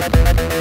Música